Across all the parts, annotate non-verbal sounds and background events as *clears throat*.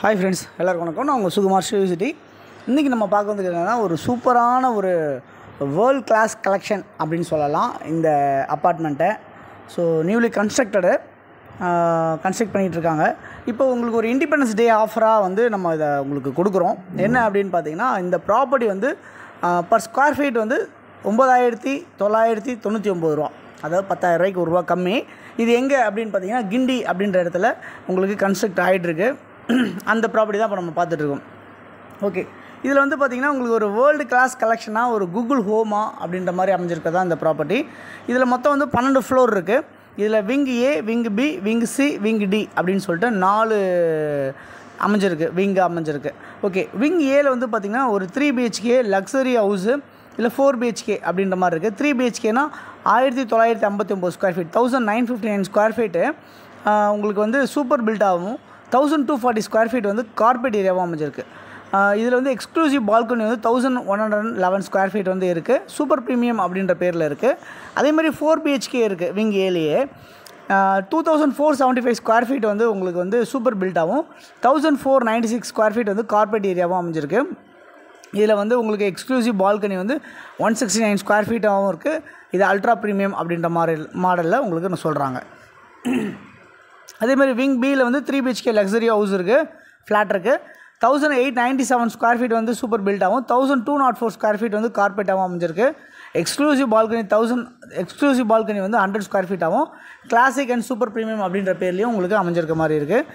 Hi friends எல்லாருக்கும் வணக்கம். நான் உங்கள் சுகுமார் சிட்டி. இன்றைக்கி நம்ம பார்க்க வந்து என்னென்னா ஒரு சூப்பரான ஒரு வேர்ல்ட் கிளாஸ் கலெக்ஷன் அப்படின்னு சொல்லலாம். இந்த அப்பார்ட்மெண்ட்டை ஸோ நியூலி கன்ஸ்ட்ரக்டடு கன்ஸ்ட்ரக்ட் பண்ணிகிட்டு இருக்காங்க. இப்போ உங்களுக்கு ஒரு இண்டிபெண்டன்ஸ் டே ஆஃபராக வந்து நம்ம இதை உங்களுக்கு கொடுக்குறோம். என்ன அப்படின்னு பார்த்தீங்கன்னா இந்த ப்ராப்பர்ட்டி வந்து பர் ஸ்கொயர் ஃபீட் வந்து ஒம்பதாயிரத்தி தொள்ளாயிரத்தி தொண்ணூற்றி ஒம்பது ரூபா. அதாவது பத்தாயிரம் ரூபாய்க்கு ஒரு ரூபா கம்மி. இது எங்கே அப்படின்னு பார்த்தீங்கன்னா கிண்டி அப்படின்ற இடத்துல உங்களுக்கு கன்ஸ்ட்ரக்ட் ஆகிட்டுருக்கு *clears throat* அந்த ப்ராப்பர்ட்டி தான் இப்போ நம்ம பார்த்துட்ருக்கோம் ஓகே இதில் வந்து பார்த்திங்கன்னா உங்களுக்கு ஒரு வேர்ல்டு கிளாஸ் கலெக்ஷனாக ஒரு கூகுள் ஹோமா அப்படின்ற மாதிரி அமைஞ்சிருக்கதா இந்த ப்ராப்பர்ட்டி இதில் மொத்தம் வந்து பன்னெண்டு ஃப்ளோர் இருக்குது இதில் wing A wing B wing C wing D அப்படின்னு சொல்லிட்டு நாலு அமைஞ்சிருக்கு. விங் அமைஞ்சிருக்கு. ஓகே விங் ஏல வந்து பார்த்திங்கன்னா ஒரு த்ரீ பிஹெச்கே லக்ஸரி ஹவுஸு இல்லை ஃபோர் பிஹெச்கே அப்படின்ற மாதிரி இருக்குது த்ரீ பிஹெச்கேனா ஆயிரத்தி தொள்ளாயிரத்தி ஐம்பத்தி ஒம்பது square feet thousand nine fifty nine square feet உங்களுக்கு வந்து சூப்பர் பில்ட் ஆகும் thousand two forty square feet வந்து கார்பெட் ஏரியாவாக அமைஞ்சிருக்கு. இதில் வந்து எக்ஸ்க்ளூசிவ் பால்கனி வந்து thousand one hundred and eleven square feet வந்து இருக்குது சூப்பர் ப்ரீமியம் அப்படின்ற பேரில் இருக்குது அதே மாதிரி ஃபோர் பிஹெச்கே இருக்குது wing ஏலியே. Two thousand four seventy five square feet வந்து உங்களுக்கு வந்து super பில்டாகவும் thousand four ninety six square feet வந்து கார்பெட் ஏரியாவும் அமைஞ்சிருக்கு. இதில் வந்து உங்களுக்கு எக்ஸ்க்ளூசிவ் பால்கனி வந்து ஒன் சிக்ஸ்டி நைன் ஸ்கொயர் ஃபீட்டாகவும் இருக்குது இது அல்ட்ரா ப்ரீமியம் அப்படின்ற மாதிரி மாடலில் உங்களுக்கு சொல்கிறாங்க அதேமாதிரி விங் பியில் வந்து த்ரீ பிஹெச்கே லக்ஸரி ஹவுஸ் இருக்குது ஃப்ளாட் இருக்குது thousand eight ninety seven square feet வந்து சூப்பர் பில்ட் ஆகும் thousand two nought four square feet வந்து கார்பெட்டாகவும் அமைஞ்சிருக்கு. Exclusive balcony thousand exclusive balcony வந்து ஹண்ட்ரட் ஸ்கொயர் ஃபீட் ஆகும் கிளாசிக் அண்ட் சூப்பர் ப்ரீமியம் அப்படின்ற பேர்லேயும் உங்களுக்கு அமைஞ்சிருக்க மாதிரி இருக்குது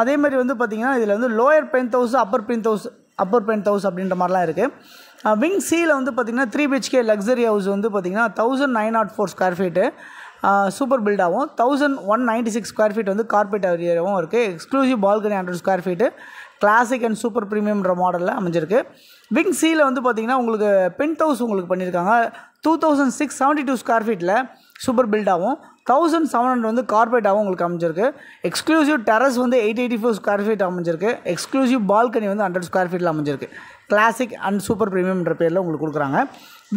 அதே மாதிரி வந்து பார்த்திங்கன்னா இதில் வந்து lower penthouse upper penthouse upper penthouse அப்படின்ற மாதிரிலாம் இருக்குது விங் சியில் வந்து பார்த்திங்கன்னா த்ரீ பிஹெச்கே லக்ஸரி ஹவுஸ் வந்து பார்த்திங்கன்னா thousand nine nought four square feet super பில்டாகவும் thousand one ninety six square feet வந்து கார்பெட் ஏரியாவும் இருக்குது exclusive balcony hundred square feet classic and super ப்ரீமியம்ன்ற மாடலில் அமைஞ்சிருக்கு. விங் சியில் வந்து பார்த்திங்கன்னா உங்களுக்கு பென்ட் ஹவுஸ் உங்களுக்கு பண்ணியிருக்காங்க two thousand six seventy two square ஃபீட்டில் சூப்பர் பில்டாகவும் தௌசண்ட் செவன் ஹண்ட்ரட் வந்து கார்பெட்டாகவும் உங்களுக்கு அமைஞ்சிருக்கு. எக்ஸ்க்ளூசிவ் டெரஸ் வந்து eight eighty four square feet அமைஞ்சிருக்கு. எக்ஸ்க்ளூசிவ் பால்கனி வந்து ஹண்ட்ரட் ஸ்கொயர் ஃபீட்டில் அமைஞ்சிருக்கு. கிளாசிக் அண்ட் சூப்பர் ப்ரீமியம்ன்ற பேரில் உங்களுக்கு கொடுக்குறாங்க.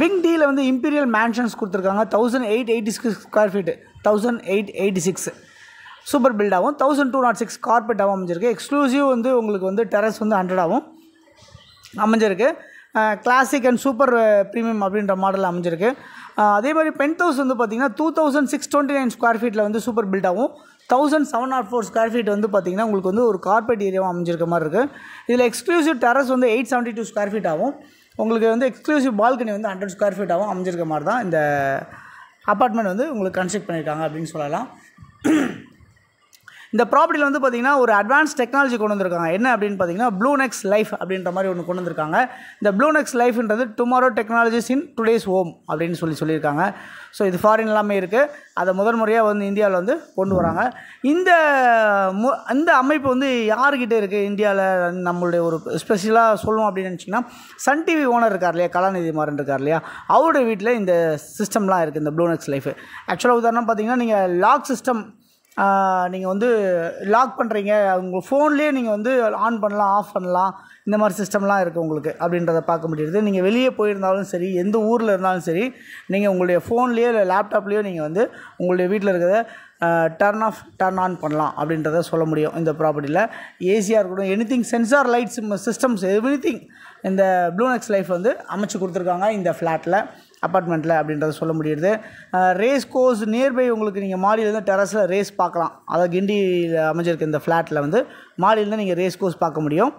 விங் டியில் வந்து இம்பீரியல் மேன்ஷன்ஸ் கொடுத்துருக்காங்க. Thousand eight eighty six square feet thousand eight eighty six super பில்டாகவும் thousand two nought six கார்பெட்டாகவும் அமைஞ்சிருக்கு. எக்ஸ்க்ளூசிவ் வந்து உங்களுக்கு வந்து டெரஸ் வந்து ஹண்ட்ரடாகவும் அமைஞ்சிருக்கு. கிளாசிக் அண்ட் சூப்பர் ப்ரீமியம் அப்படின்ற மாடல் அமைஞ்சிருக்கு. அதே மாதிரி பென்ட் ஹவுஸ் வந்து பார்த்திங்கன்னா two thousand six twenty nine square ஃபீட்டில் வந்து சூப்பர் பில்ட் ஆகும் thousand seven nought four square feet வந்து பார்த்திங்கன்னா உங்களுக்கு வந்து ஒரு கார்பெட் ஏரியாவும் அமைஞ்சிருக்க மாதிரி இருக்குது இதில் எக்ஸ்க்ளூசிவ் டெரஸ் வந்து eight seventy two square feet ஆகும். உங்களுக்கு வந்து எக்ஸ்க்ளூசிவ் பால்கனி வந்து ஹண்ட்ரட் ஸ்கொயர் ஃபீட் ஆகும் அமைஞ்சிருக்க மாதிரி தான் இந்த அப்பார்ட்மெண்ட் வந்து உங்களுக்கு கன்ஸ்ட்ரக்ட் பண்ணியிருக்காங்க அப்படின்னு சொல்லலாம். இந்த ப்ராப்பர்ட்டியில் வந்து பார்த்திங்கன்னா ஒரு அட்வான்ஸ் டெக்னாலஜி கொண்டு வந்திருக்காங்க. என்ன அப்படின்னு பார்த்தீங்கன்னா ப்ளூ நெக்ஸ் லைஃப் அப்படின்ற மாதிரி ஒன்று கொண்டு வந்திருக்காங்க. இந்த blue next லைஃப்ன்றது tomorrow technologies in today's home அப்படின்னு சொல்லி சொல்லியிருக்காங்க. ஸோ இது ஃபாரின் எல்லாமே இருக்குது அதை முதல் முறையாக வந்து இந்தியாவில் வந்து கொண்டு வராங்க. இந்த மு இந்த அமைப்பு வந்து யாருக்கிட்டே இருக்குது இந்தியாவில் நம்மளுடைய ஒரு ஸ்பெஷலாக சொல்லணும் அப்படின்னு நினச்சிங்கன்னா சன் டிவி ஓனர் இருக்கார் இல்லையா? கலாநிதி மாறன் இருக்கார் இல்லையா? அவருடைய வீட்டில் இந்த சிஸ்டம்லாம் இருக்குது இந்த ப்ளூ நெக்ஸ் லைஃப் ஆக்சுவலாக உதாரணம் பார்த்தீங்கன்னா நீங்கள் லாக் சிஸ்டம் நீங்கள் வந்து லாக் பண்ணுறீங்க உங்கள் ஃபோன்லேயே நீங்கள் வந்து ஆன் பண்ணலாம் ஆஃப் பண்ணலாம். இந்த மாதிரி சிஸ்டம்லாம் இருக்குது உங்களுக்கு அப்படின்றத பார்க்க முடியுது. நீங்கள் வெளியே போயிருந்தாலும் சரி எந்த ஊரில் இருந்தாலும் சரி நீங்கள் உங்களுடைய ஃபோன்லேயோ இல்லை லேப்டாப்லேயோ நீங்கள் வந்து உங்களுடைய வீட்டில் இருக்கிறத டர்ன் ஆஃப் டர்ன் ஆன் பண்ணலாம் அப்படின்றத சொல்ல முடியும் இந்த ப்ராப்பர்ட்டியில் ஏசியாக இருக்கட்டும் anything sensor lights systems everything இந்த ப்ளூநெக்ஸ் லைஃப் வந்து அமைச்சு கொடுத்துருக்காங்க இந்த ஃப்ளாட்டில் அப்பார்ட்மெண்ட்டில் அப்படின்றத சொல்ல முடியுது. ரேஸ் கோர்ஸ் நியர்பை உங்களுக்கு நீங்கள் மாடியிலேருந்து டெரஸில் ரேஸ் பார்க்கலாம். அதாவது கிண்டியில் அமைஞ்சிருக்க இந்த ஃப்ளாட்டில் வந்து மாடியிலேருந்து நீங்கள் ரேஸ் கோர்ஸ் பார்க்க முடியும்.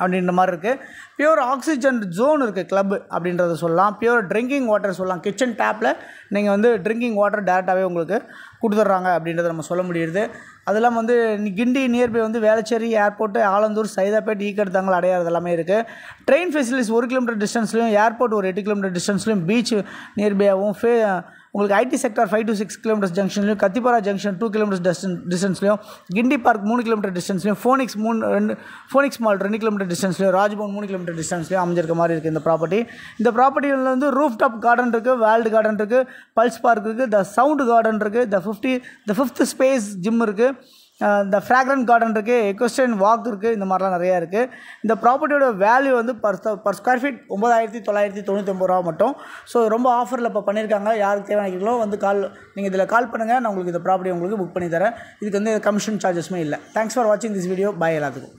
அப்படின்ற மாதிரி இருக்குது பியூர் ஆக்சிஜன் ஜோன் இருக்குது கிளப் அப்படின்றத சொல்லலாம். பியூர் ட்ரிங்கிங் வாட்டர் சொல்லலாம். கிச்சன் டேப்பில் நீங்கள் வந்து ட்ரிங்கிங் வாட்டர் டேரெக்டாகவே உங்களுக்கு கொடுத்துட்றாங்க அப்படின்றத நம்ம சொல்ல முடியுது. அது இல்லாமல் வந்து கிண்டி நியர்பை வந்து வேளச்சேரி ஏர்போர்ட்டு ஆலந்தூர் சைதாப்பேட் ஈக்கடுத்தாங்கல் அடையாறது எல்லாமே இருக்குது ட்ரெயின் ஃபெசிலிட்டிஸ் ஒரு கிலோமீட்டர் டிஸ்டன்ஸ்லையும் ஏர்போர்ட் ஒரு எட்டு கிலோமீட்டர் டிஸ்டன்ஸ்லையும் பீச் நியர்பையாகவும் ஃபே உங்களுக்கு IT sector five to six kilometres ஜங்ஷன்லையும் Kathipara junction two kilometres distance டிஸ்டன்ஸ்லையும் Guindy park மூணு கிலோமீட்டர் டிஸ்டன்ஸ்லையும் ஃபோனிக்ஸ் மூணு ரெண்டு ஃபோனிக்ஸ் மால் ரெண்டு கிலோமீட்டர் டிஸ்டன்ஸ்லையும் ராஜ்பவன் மூணு கிலோமீட்டர் டிஸ்டன்ஸ்லையும் அமைஞ்சிருக்க மாதிரி இருக்குது இந்த ப்ராப்பர்ட்டி இந்த ப்ராப்பர்ட்டியில் வந்து ரூஃப் டாப் கார்டன் இருக்குது வேல்டு கார்டன் இருக்குது பல்ஸ் பார்க் இருக்குது த சவுண்டு கார்டன் இருக்குது the fifty the fifth space gym இருக்குது இந்த ஃப்ராக்ரன் கார்டன் இருக்குது எக்வஸ்டன் வாக் இருக்குது இந்த மாதிரிலாம் நிறையா இருக்குது இந்த ப்ராப்பர்ட்டியோட வேல்யூ வந்து பர் பர் ஸ்கொயர் ஃபீட் ஒம்பதாயிரத்தி தொள்ளாயிரத்தி தொண்ணூற்றி ரூபா மட்டும். ஸோ ரொம்ப ஆஃபரில் இப்போ பண்ணியிருக்காங்க யாருக்கு தேவையானோ வந்து கால் நீங்கள் இதில் கால் பண்ணுங்கள் நான் உங்களுக்கு இந்த ப்ராப்பர்ட்டி உங்களுக்கு புக் பண்ணி தரேன். இதுக்கு வந்து கமிஷன் சார்ஜஸுமே இல்லை. தேங்க்ஸ் ஃபார் வாட்சிங் திஸ் வீடியோ பாய் எல்லாத்துக்கும்.